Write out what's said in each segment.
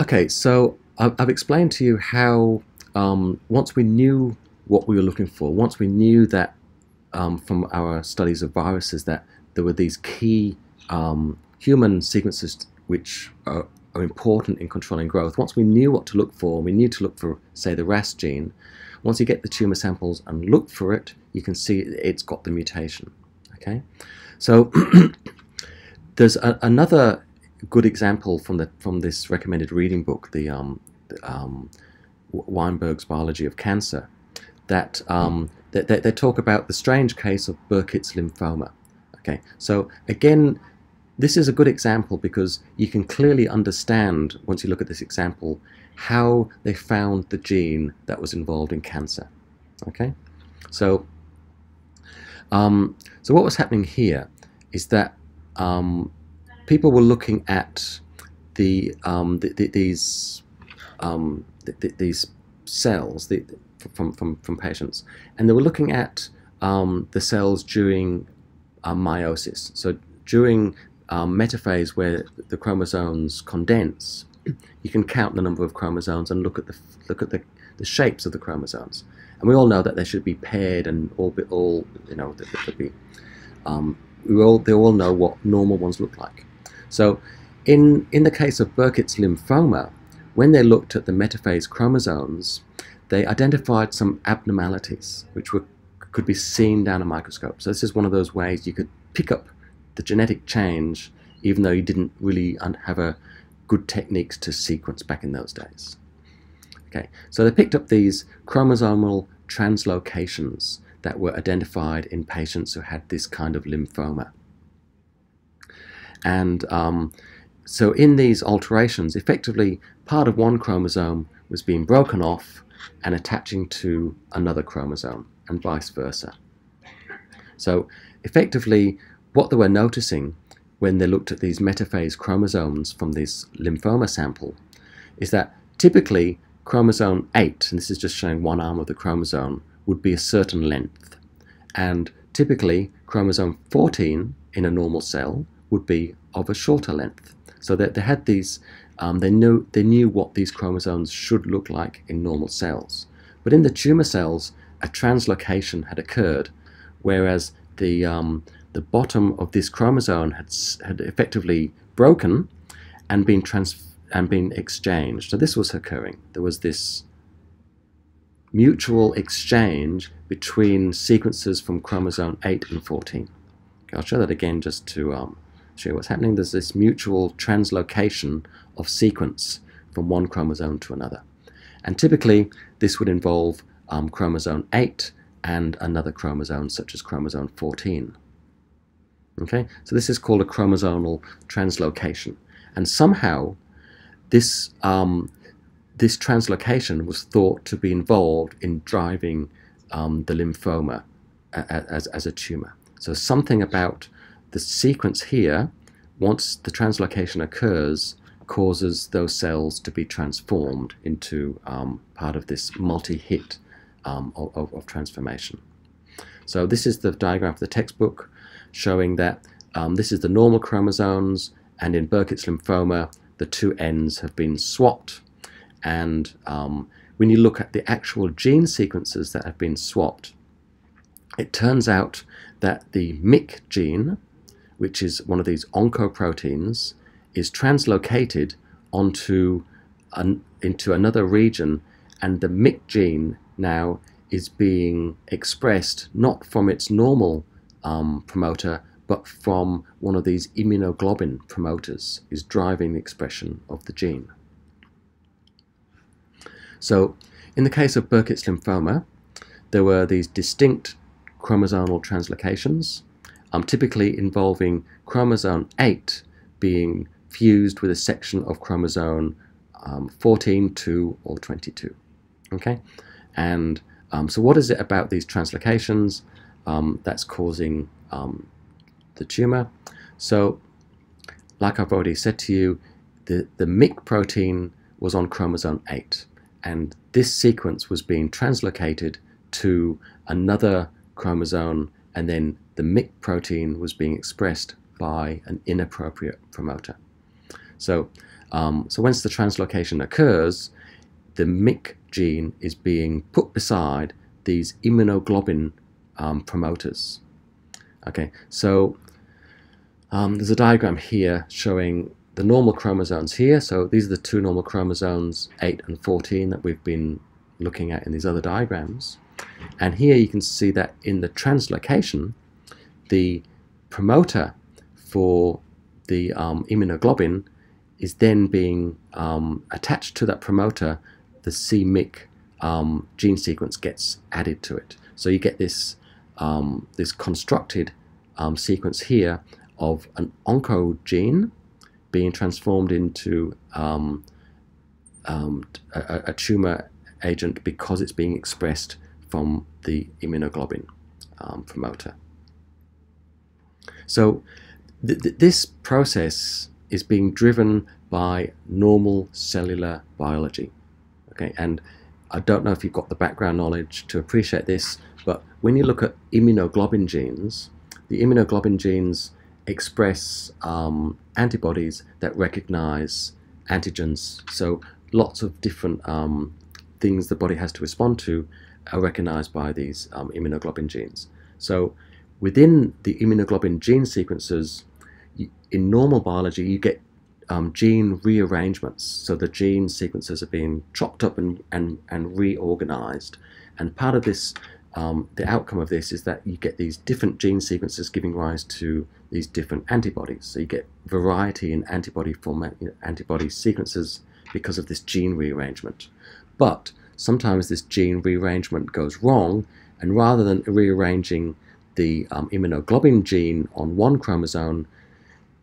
Okay, so I've, explained to you how um, once we knew what we were looking for, once we knew that um, from our studies of viruses that there were these key um, human sequences which are, are, important in controlling growth. Once we knew what to look for, we knew to look for, say, the RAS gene. Once you get the tumor samples and look for it, you can see it's got the mutation. Okay, so there's a, another good example from the from this recommended reading book, the, um, um, Weinberg's Biology of Cancer, that, um, they, they talk about the strange case of Burkitt's lymphoma. Okay, so again, this is a good example because you can clearly understand, once you look at this example, how they found the gene that was involved in cancer. Okay, so um, so what was happening here is that um, people were looking at the, um, the, the these um, the, these cells the, from, from, from patients, and they were looking at um, the cells during uh, meiosis. So during um, metaphase where the chromosomes condense, you can count the number of chromosomes and look at the look at the, the shapes of the chromosomes. And we all know that they should be paired and all be, all you know they should be. Um, we all they all know what normal ones look like. So, in in the case of Burkitt's lymphoma, when they looked at the metaphase chromosomes, they identified some abnormalities which were, could be seen down a microscope. So this is one of those ways you could pick up the genetic change even though you didn't really have a good techniques to sequence back in those days. Okay, so they picked up these chromosomal translocations that were identified in patients who had this kind of lymphoma. And um, so in these alterations, effectively part of one chromosome was being broken off and attaching to another chromosome and vice versa. So effectively, what they were noticing when they looked at these metaphase chromosomes from this lymphoma sample is that typically chromosome 8, and this is just showing one arm of the chromosome, would be a certain length. And typically chromosome 14 in a normal cell would be of a shorter length. So that they had these um, they, knew, they knew what these chromosomes should look like in normal cells. But in the tumor cells, a translocation had occurred, whereas the, um, the bottom of this chromosome had, had effectively broken and been, trans and been exchanged. So this was occurring. There was this mutual exchange between sequences from chromosome 8 and 14. Okay, I'll show that again just to um, you what's happening. There's this mutual translocation of sequence from one chromosome to another. And typically, this would involve um, chromosome 8 and another chromosome, such as chromosome 14. Okay, so this is called a chromosomal translocation. And somehow, this, um, this translocation was thought to be involved in driving um, the lymphoma as, as a tumor. So something about the sequence here, once the translocation occurs, causes those cells to be transformed into um, part of this multi-hit um, of, of, transformation. So this is the diagram of the textbook showing that um, this is the normal chromosomes and in Burkitt's lymphoma the two ends have been swapped and um, when you look at the actual gene sequences that have been swapped it turns out that the MYC gene which is one of these oncoproteins is translocated onto an, into another region and the MYC gene now is being expressed not from its normal um, promoter but from one of these immunoglobulin promoters is driving the expression of the gene. So in the case of Burkitt's lymphoma there were these distinct chromosomal translocations um, typically involving chromosome 8 being fused with a section of chromosome um, 14, 2, or 22. Okay, and um, so what is it about these translocations um, that's causing um, the tumor? So, like I've already said to you, the, the MYC protein was on chromosome 8, and this sequence was being translocated to another chromosome, and then the MYC protein was being expressed by an inappropriate promoter. So um, so once the translocation occurs, the MYC gene is being put beside these immunoglobulin um, promoters. Okay, so um, there's a diagram here showing the normal chromosomes here. So these are the two normal chromosomes, 8 and 14, that we've been looking at in these other diagrams. And here you can see that in the translocation, the promoter for the um, immunoglobulin is then being um, attached to that promoter. The c-MYC um, gene sequence gets added to it. So you get this, um, this constructed um, sequence here of an oncogene being transformed into um, a, a, tumor agent because it's being expressed from the immunoglobulin um, promoter. So th th this process is being driven by normal cellular biology. Okay, and I don't know if you've got the background knowledge to appreciate this, but when you look at immunoglobulin genes, the immunoglobulin genes express um, antibodies that recognize antigens. So lots of different um, things the body has to respond to are recognized by these um, immunoglobulin genes. So within the immunoglobulin gene sequences, in normal biology, you get um, gene rearrangements. So the gene sequences are being chopped up and, and, and reorganized. And part of this um, the outcome of this is that you get these different gene sequences giving rise to these different antibodies. So you get variety in antibody format, antibody sequences because of this gene rearrangement. But sometimes this gene rearrangement goes wrong, and rather than rearranging the um, immunoglobulin gene on one chromosome,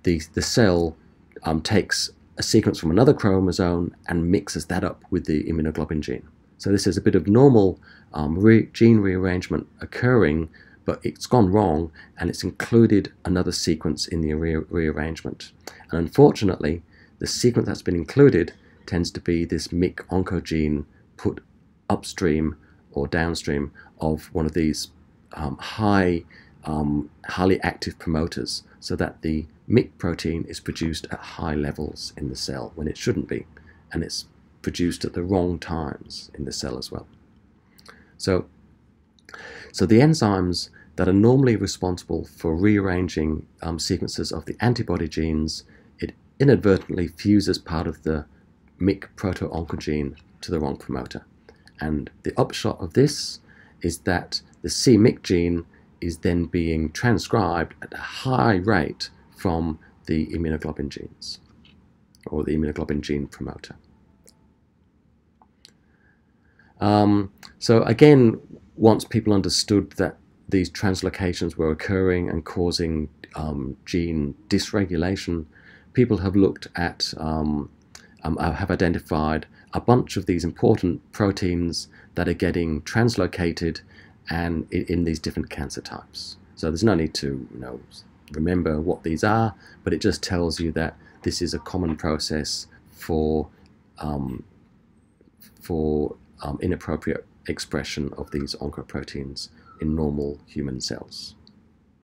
the, the cell um, takes a sequence from another chromosome and mixes that up with the immunoglobulin gene. So this is a bit of normal um, re gene rearrangement occurring, but it's gone wrong and it's included another sequence in the re rearrangement. And unfortunately, the sequence that's been included tends to be this MYC oncogene put upstream or downstream of one of these um, high, um, highly active promoters so that the MYC protein is produced at high levels in the cell when it shouldn't be. And it's produced at the wrong times in the cell as well. So, so the enzymes that are normally responsible for rearranging um, sequences of the antibody genes, it inadvertently fuses part of the MYC proto-oncogene to the wrong promoter. And the upshot of this is that the c-MYC gene is then being transcribed at a high rate from the immunoglobulin genes, or the immunoglobulin gene promoter. Um, so again, once people understood that these translocations were occurring and causing um, gene dysregulation, people have looked at, um, um, have identified a bunch of these important proteins that are getting translocated and in, these different cancer types. So there's no need to, you know, remember what these are, but it just tells you that this is a common process for um, for um, inappropriate expression of these oncoproteins in normal human cells.